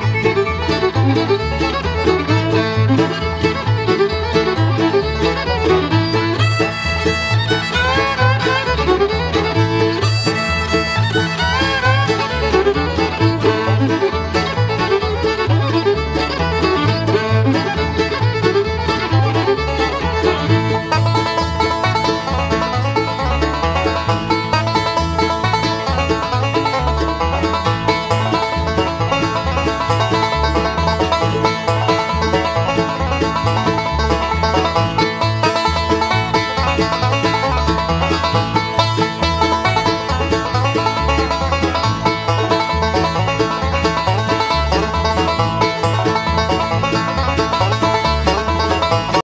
Müzik Música